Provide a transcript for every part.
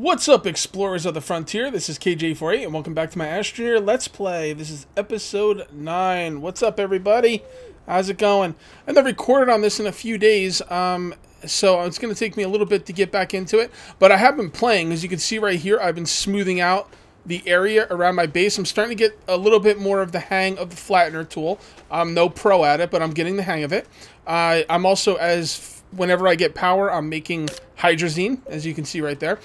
What's up, explorers of the frontier? This is Kage848, and welcome back to my Astroneer Let's Play. This is episode 9. What's up, everybody? How's it going? I have recorded on this in a few days, um, so it's going to take me a little bit to get back into it. But I have been playing. As you can see right here, I've been smoothing out the area around my base. I'm starting to get a little bit more of the hang of the flattener tool. I'm no pro at it, but I'm getting the hang of it. Uh, I'm also, as whenever I get power, I'm making hydrazine, as you can see right there.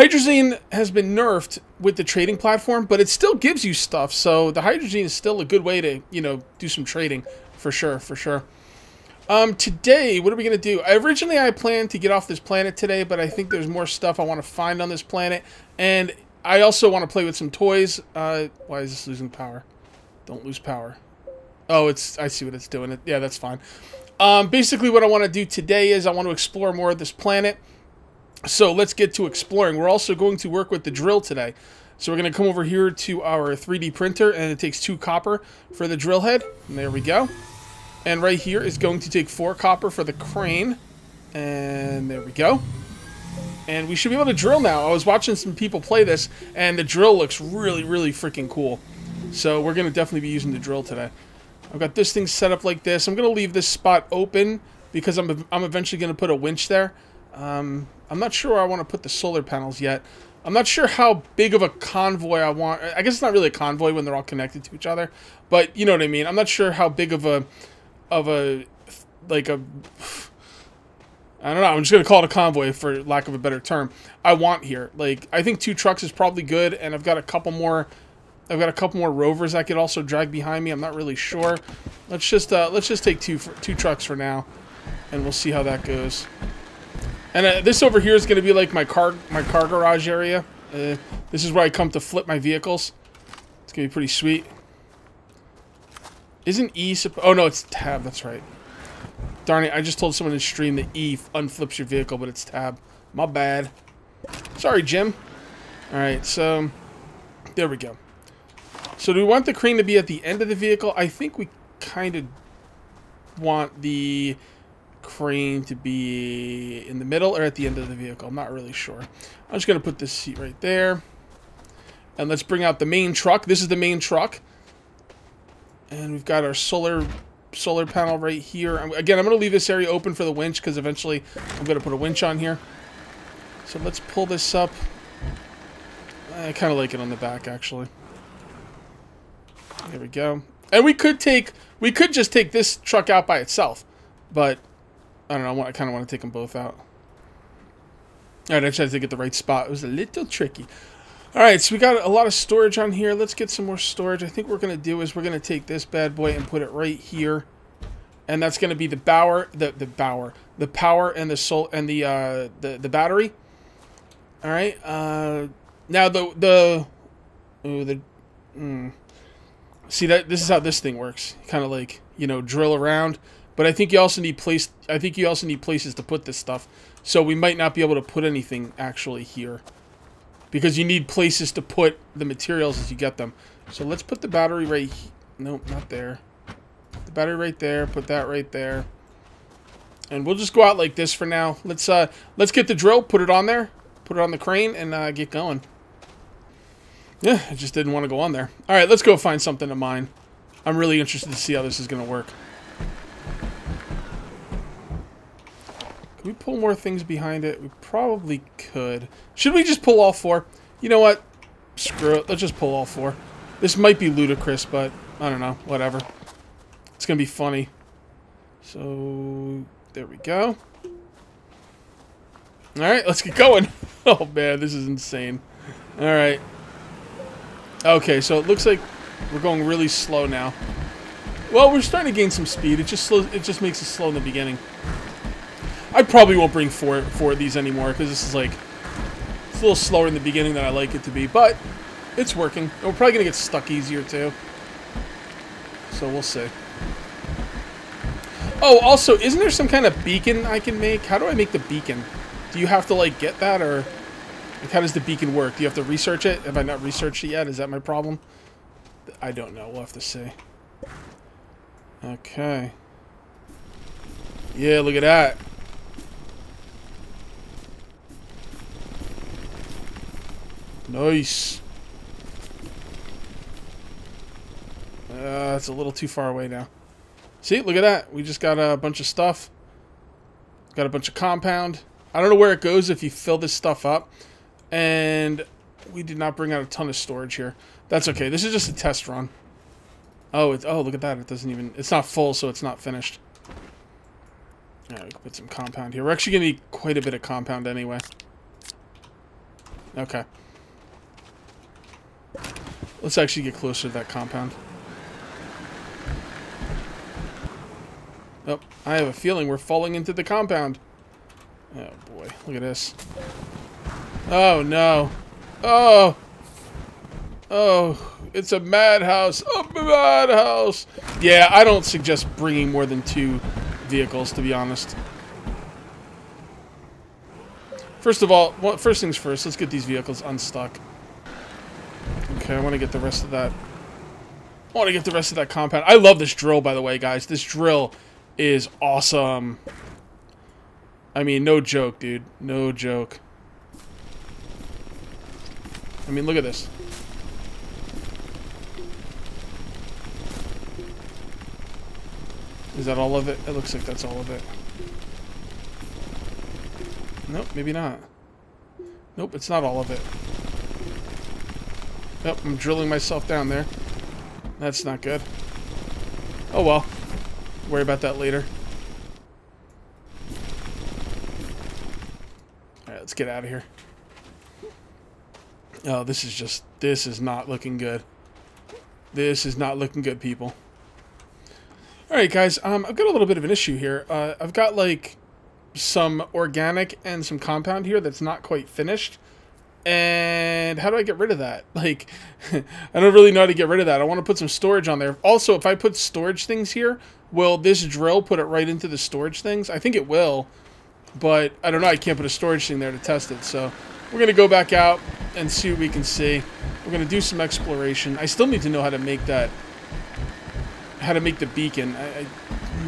Hydrazine has been nerfed with the trading platform, but it still gives you stuff. So the hydrazine is still a good way to, you know, do some trading for sure, for sure. Um, today, what are we going to do? Originally, I planned to get off this planet today, but I think there's more stuff I want to find on this planet. And I also want to play with some toys. Uh, why is this losing power? Don't lose power. Oh, it's, I see what it's doing. Yeah, that's fine. Um, basically, what I want to do today is I want to explore more of this planet. So let's get to exploring. We're also going to work with the drill today. So we're going to come over here to our 3D printer, and it takes two copper for the drill head. And there we go. And right here is going to take four copper for the crane. And there we go. And we should be able to drill now. I was watching some people play this, and the drill looks really, really freaking cool. So we're going to definitely be using the drill today. I've got this thing set up like this. I'm going to leave this spot open because I'm, I'm eventually going to put a winch there. Um, I'm not sure I want to put the solar panels yet. I'm not sure how big of a convoy I want. I guess it's not really a convoy when they're all connected to each other, but you know what I mean. I'm not sure how big of a, of a, like a, I don't know. I'm just gonna call it a convoy for lack of a better term. I want here. Like I think two trucks is probably good, and I've got a couple more. I've got a couple more rovers I could also drag behind me. I'm not really sure. Let's just uh, let's just take two for, two trucks for now, and we'll see how that goes. And uh, this over here is going to be like my car my car garage area. Uh, this is where I come to flip my vehicles. It's going to be pretty sweet. Isn't E... Oh, no, it's tab. That's right. Darn it, I just told someone to stream that E unflips your vehicle, but it's tab. My bad. Sorry, Jim. Alright, so... There we go. So do we want the crane to be at the end of the vehicle? I think we kind of want the crane to be in the middle or at the end of the vehicle. I'm not really sure. I'm just going to put this seat right there. And let's bring out the main truck. This is the main truck. And we've got our solar solar panel right here. Again, I'm going to leave this area open for the winch because eventually I'm going to put a winch on here. So let's pull this up. I kind of like it on the back, actually. There we go. And we could take, we could just take this truck out by itself. But I don't know. I kind of want to take them both out. All right, I tried to get the right spot. It was a little tricky. All right, so we got a lot of storage on here. Let's get some more storage. I think what we're going to do is we're going to take this bad boy and put it right here. And that's going to be the bower, the the power, the power and the soul and the uh the the battery. All right. Uh now the the oh the mm. See that this is how this thing works. Kind of like, you know, drill around but I think you also need place. I think you also need places to put this stuff. So we might not be able to put anything actually here. Because you need places to put the materials as you get them. So let's put the battery right... Nope, not there. The battery right there. Put that right there. And we'll just go out like this for now. Let's uh, let's get the drill, put it on there, put it on the crane, and uh, get going. Yeah, I just didn't want to go on there. All right, let's go find something to mine. I'm really interested to see how this is going to work. Can we pull more things behind it? We probably could. Should we just pull all four? You know what? Screw it. Let's just pull all four. This might be ludicrous, but I don't know. Whatever. It's going to be funny. So, there we go. Alright, let's get going. Oh, man, this is insane. Alright. Okay, so it looks like we're going really slow now. Well, we're starting to gain some speed. It just slows, it just makes it slow in the beginning. I probably won't bring four, four of these anymore because this is like it's a little slower in the beginning than I like it to be, but it's working. And we're probably gonna get stuck easier too. So we'll see. Oh, also, isn't there some kind of beacon I can make? How do I make the beacon? Do you have to like get that or like, how does the beacon work? Do you have to research it? Have I not researched it yet? Is that my problem? I don't know. We'll have to see. Okay. Yeah, look at that. Nice. Uh, it's a little too far away now. See, look at that. We just got a bunch of stuff. Got a bunch of compound. I don't know where it goes if you fill this stuff up. And we did not bring out a ton of storage here. That's okay. This is just a test run. Oh, it's oh look at that. It doesn't even it's not full, so it's not finished. Alright, we can put some compound here. We're actually gonna need quite a bit of compound anyway. Okay. Let's actually get closer to that compound. Oh, I have a feeling we're falling into the compound. Oh boy, look at this. Oh no. Oh! Oh, it's a madhouse. A madhouse. Yeah, I don't suggest bringing more than two vehicles, to be honest. First of all, first things first, let's get these vehicles unstuck. Okay, I want to get the rest of that. I want to get the rest of that compound. I love this drill, by the way, guys. This drill is awesome. I mean, no joke, dude. No joke. I mean, look at this. Is that all of it? It looks like that's all of it. Nope, maybe not. Nope, it's not all of it. Yep, I'm drilling myself down there. That's not good. Oh well. Worry about that later. Alright, let's get out of here. Oh, this is just... This is not looking good. This is not looking good, people. Alright, guys. Um, I've got a little bit of an issue here. Uh, I've got, like, some organic and some compound here that's not quite finished. And how do I get rid of that? Like, I don't really know how to get rid of that. I want to put some storage on there. Also, if I put storage things here, will this drill put it right into the storage things? I think it will, but I don't know. I can't put a storage thing there to test it. So we're going to go back out and see what we can see. We're going to do some exploration. I still need to know how to make that, how to make the beacon. I, I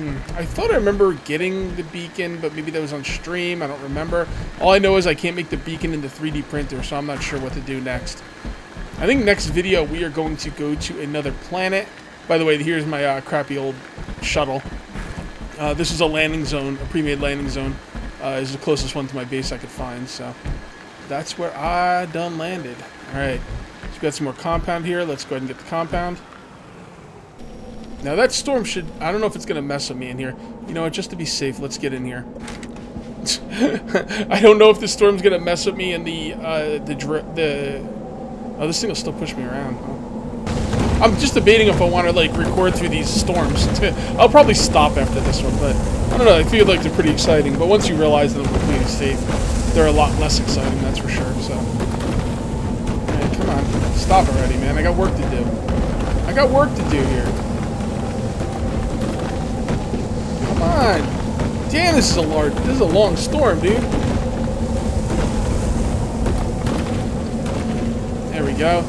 Hmm. I thought I remember getting the beacon, but maybe that was on stream. I don't remember. All I know is I can't make the beacon in the 3D printer, so I'm not sure what to do next. I think next video we are going to go to another planet. By the way, here's my uh, crappy old shuttle. Uh, this is a landing zone, a pre-made landing zone. Uh, is the closest one to my base I could find, so that's where I done landed. All right, so we got some more compound here. Let's go ahead and get the compound. Now that storm should... I don't know if it's going to mess with me in here. You know what? Just to be safe, let's get in here. I don't know if the storm's going to mess with me and the... Uh, the... the oh, this thing will still push me around. Oh. I'm just debating if I want to, like, record through these storms. I'll probably stop after this one, but... I don't know. I feel like they're pretty exciting. But once you realize that I'm completely safe, they're a lot less exciting, that's for sure, so... Hey, come on. Stop already, man. I got work to do. I got work to do here. On. Damn, this is a large, this is a long storm, dude. There we go.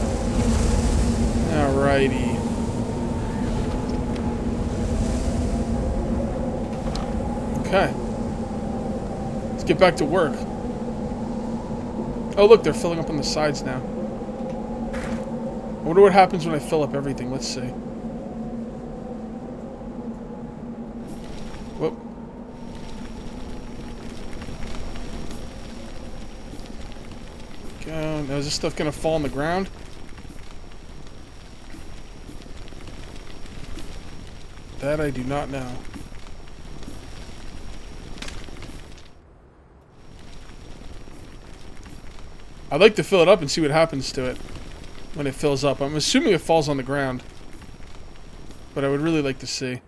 Alrighty. Okay. Let's get back to work. Oh, look, they're filling up on the sides now. I wonder what happens when I fill up everything. Let's see. Whoop. Go. Now is this stuff gonna fall on the ground? That I do not know. I'd like to fill it up and see what happens to it when it fills up. I'm assuming it falls on the ground. But I would really like to see.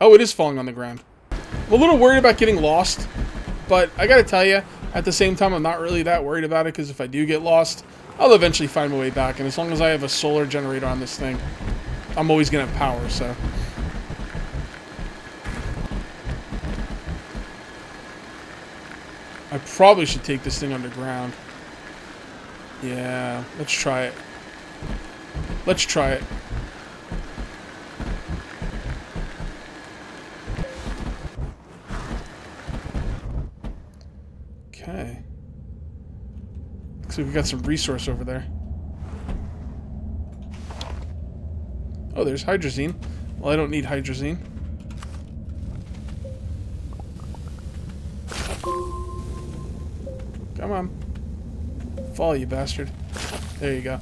Oh, it is falling on the ground. I'm a little worried about getting lost, but I gotta tell you, at the same time, I'm not really that worried about it, because if I do get lost, I'll eventually find my way back, and as long as I have a solar generator on this thing, I'm always gonna have power, so... I probably should take this thing underground. Yeah, let's try it. Let's try it. Like we got some resource over there. Oh, there's hydrazine. Well, I don't need hydrazine. Come on. Fall, you bastard. There you go.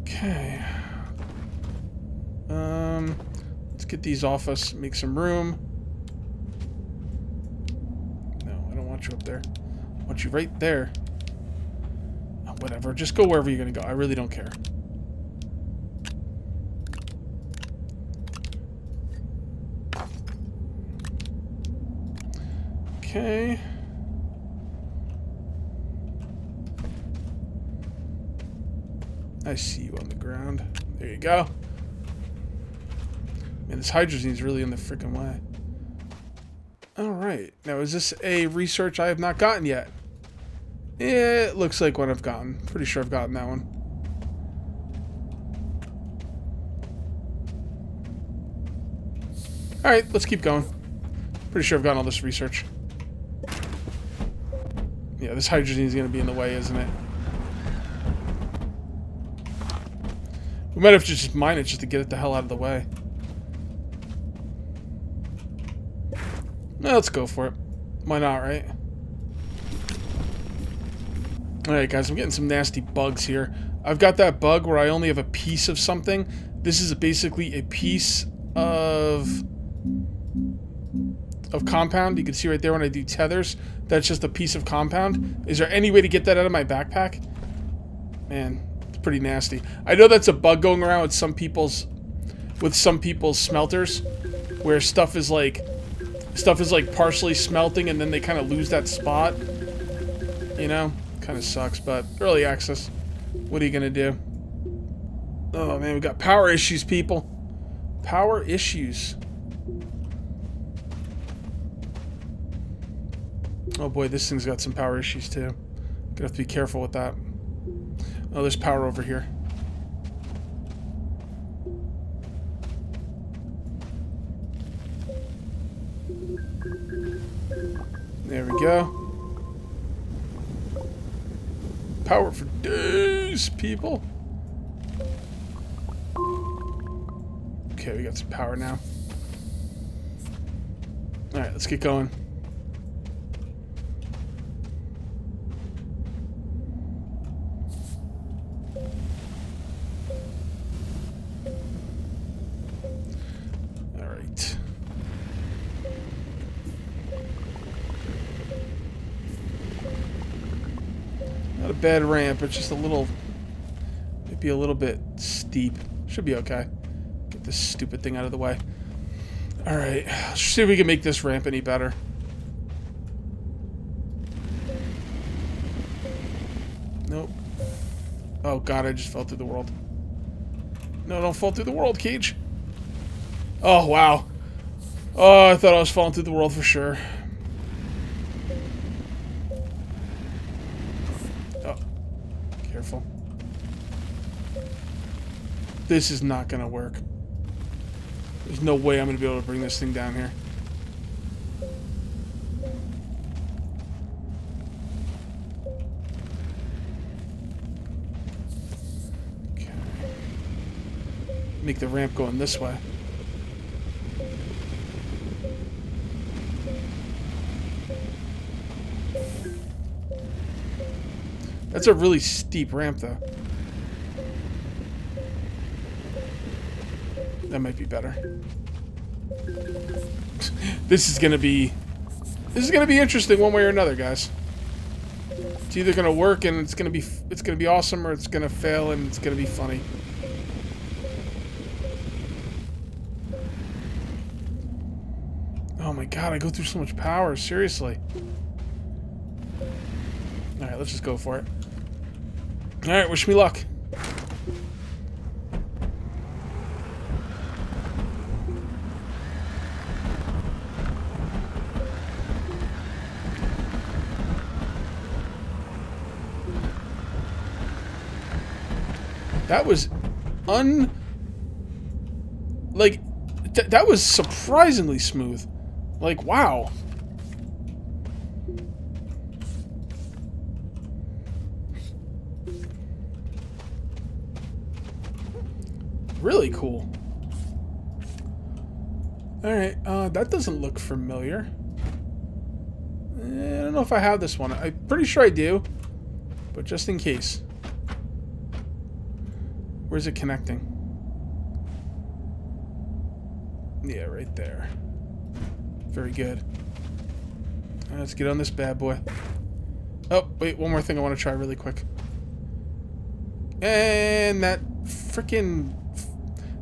Okay. Um, let's get these off us, make some room. No, I don't want you up there. I want you right there. Oh, whatever, just go wherever you're gonna go. I really don't care. Okay. I see you on the ground. There you go. Man, this hydrazine is really in the freaking way. Alright. Now, is this a research I have not gotten yet? it looks like one I've gotten. Pretty sure I've gotten that one. Alright, let's keep going. Pretty sure I've gotten all this research. Yeah, this hydrazine is going to be in the way, isn't it? We might have to just mine it just to get it the hell out of the way. Let's go for it. Why not, right? Alright guys, I'm getting some nasty bugs here. I've got that bug where I only have a piece of something. This is basically a piece of of compound. You can see right there when I do tethers. That's just a piece of compound. Is there any way to get that out of my backpack? Man, it's pretty nasty. I know that's a bug going around with some people's with some people's smelters where stuff is like stuff is like partially smelting and then they kind of lose that spot. You know? Kind of sucks, but early access. What are you going to do? Oh man, we got power issues, people. Power issues. Oh boy, this thing's got some power issues too. Gonna have to be careful with that. Oh, there's power over here. There we go. Power for days, people. Okay, we got some power now. Alright, let's get going. Bad ramp. It's just a little, maybe a little bit steep. Should be okay. Get this stupid thing out of the way. All right, let's see if we can make this ramp any better. Nope. Oh god, I just fell through the world. No, don't fall through the world, Kage. Oh, wow. Oh, I thought I was falling through the world for sure. This is not going to work. There's no way I'm going to be able to bring this thing down here. Okay. Make the ramp going this way. That's a really steep ramp, though. That might be better. this is gonna be... This is gonna be interesting one way or another, guys. It's either gonna work and it's gonna be it's gonna be awesome, or it's gonna fail and it's gonna be funny. Oh my god, I go through so much power, seriously. Alright, let's just go for it. Alright, wish me luck. That was un... Like, th that was surprisingly smooth. Like, wow. Really cool. Alright, uh, that doesn't look familiar. Eh, I don't know if I have this one. I'm pretty sure I do, but just in case. Where's it connecting? Yeah, right there. Very good. Let's get on this bad boy. Oh, wait, one more thing I want to try really quick. And that freaking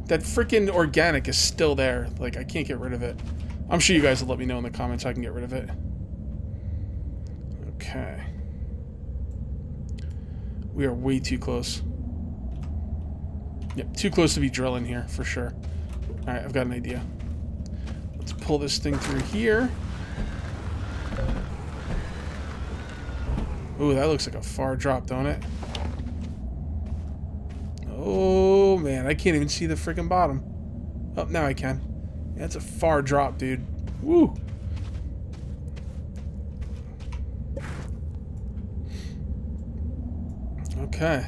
that freaking organic is still there. Like, I can't get rid of it. I'm sure you guys will let me know in the comments I can get rid of it. Okay. We are way too close. Yep, too close to be drilling here, for sure. Alright, I've got an idea. Let's pull this thing through here. Ooh, that looks like a far drop, don't it? Oh, man. I can't even see the freaking bottom. Oh, now I can. That's a far drop, dude. Woo! Okay.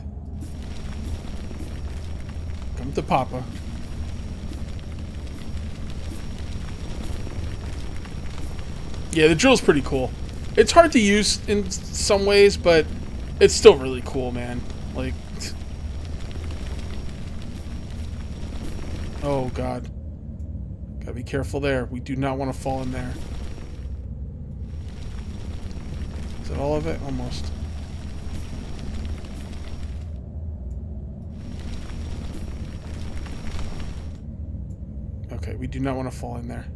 Come to Papa. Yeah, the drill's pretty cool. It's hard to use in some ways, but it's still really cool, man. Like, Oh, God. Gotta be careful there. We do not want to fall in there. Is that all of it? Almost. Okay, we do not want to fall in there.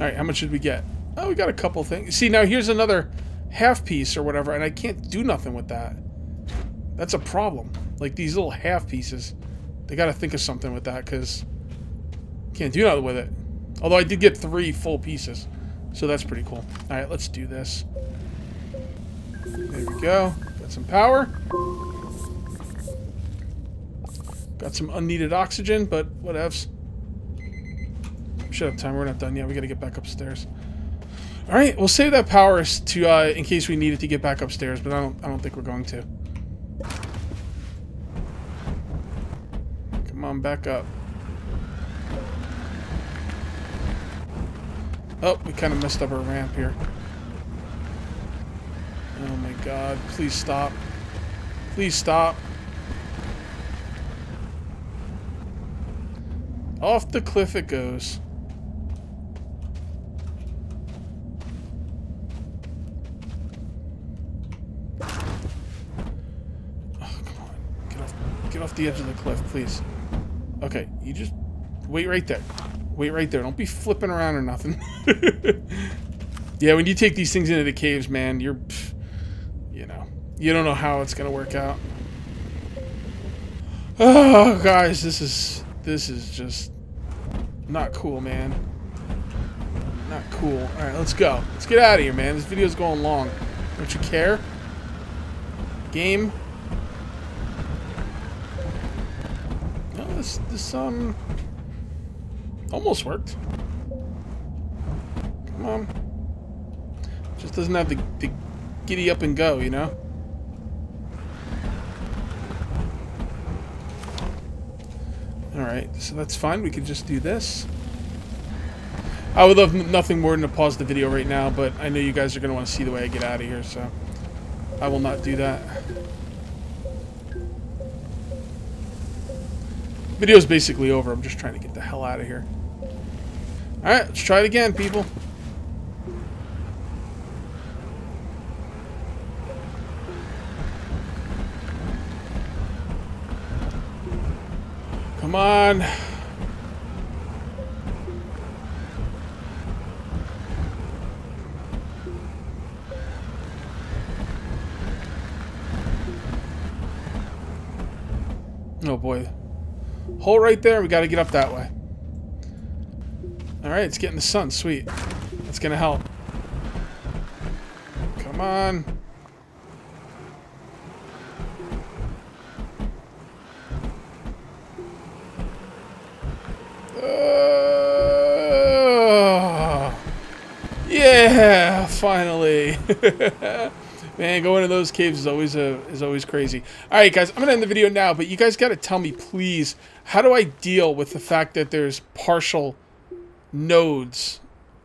Alright, how much did we get? Oh, we got a couple things. See, now here's another half piece or whatever, and I can't do nothing with that. That's a problem. Like these little half pieces. They got to think of something with that because can't do nothing with it. Although I did get three full pieces. So that's pretty cool. All right, let's do this. There we go. Got some power. Got some unneeded oxygen, but whatevs. Should have time. We're not done yet. We got to get back upstairs. All right, we'll save that power to uh, in case we need it to get back upstairs, but I don't. I don't think we're going to. Come on, back up. Oh, we kind of messed up our ramp here. Oh my god, please stop. Please stop. Off the cliff it goes. Oh, come on. Get off, get off the edge of the cliff, please. Okay, you just wait right there. Wait right there. Don't be flipping around or nothing. yeah, when you take these things into the caves, man, you're, you know, you don't know how it's gonna work out. Oh, guys, this is this is just not cool, man. Not cool. All right, let's go. Let's get out of here, man. This video's going long. Don't you care? Game. No, this, this, um, almost worked. Come on. Just doesn't have the, the giddy up and go, you know? Alright, so that's fine. We can just do this. I would love nothing more than to pause the video right now, but I know you guys are going to want to see the way I get out of here, so I will not do that. Video's basically over. I'm just trying to get the hell out of here. Alright, let's try it again, people. Come on. Oh boy. Hole right there. We got to get up that way. All right, it's getting the sun. Sweet. That's to help. Come on. Uh, yeah, finally. Man, going to those caves is always a is always crazy. All right, guys, I'm gonna end the video now, but you guys got to tell me, please, how do I deal with the fact that there's partial nodes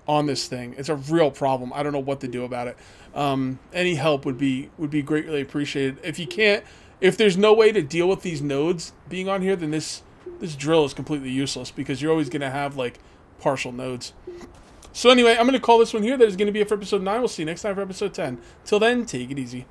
on this thing? It's a real problem. I don't know what to do about it. Um, any help would be would be greatly appreciated. If you can't, if there's no way to deal with these nodes being on here, then this this drill is completely useless because you're always gonna have like partial nodes. So anyway, I'm going to call this one here. That is going to be it for episode 9. We'll see you next time for episode 10. Till then, take it easy.